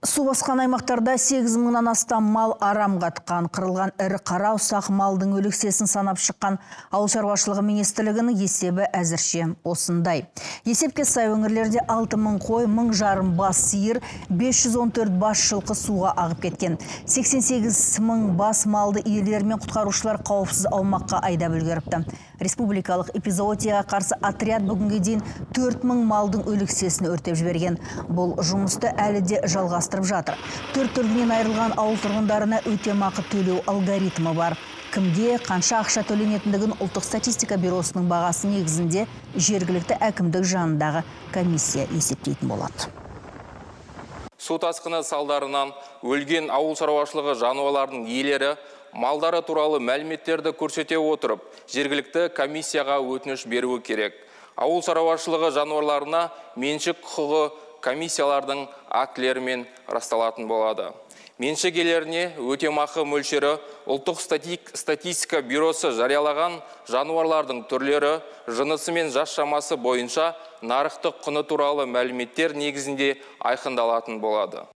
Су басқан аймақтарда 8 мыңнан астам мал арам қатқан, қырылған ірі қара ұсақ малдың өліксесін санап шыққан ауыл шаруашылығы министрлігінің есебі әзірше осындай. Есепке сай өңірлерде 6 мың қой, мың жарым бас сиыр, 514 бас жылқы суға ағып кеткен. 88 мың бас малды иелері мен құтқарушылар қауіпсіз аумаққа айдап үлгеріпті. Республикалық эпизоотияға қарсы отряд бүгінге дейін 4 мың малдың өліксесін өртеп жіберген. Бұл жұмысты әлі де жалғастырып жатыр. Төрт түлігінен айырылған ауыл тұрғындарына өтемақы төлеу алгоритмі бар. Кімге қанша ақша төленетіндігін ұлттық статистика бюросының бағасы негізінде жергілікті әкімдік жанындағы комиссия есептейтін болады. Су тасқыны салдарынан өлген ауыл шаруашылығы жануарларының иелері малдары туралы мәліметтерді көрсете отырып, жергілікті комиссияға өтініш беруі керек. Ауыл шаруашылығы жануарларына меншік құқығы комиссиялардың актілерімен расталатын болады. Меншік иелеріне өтемақы мөлшері ұлттық статистика бюросы жариялаған жануарлардың түрлері, жынысы мен жас шамасы бойынша нарықтық құны туралы мәліметтер негізінде айқындалатын болады.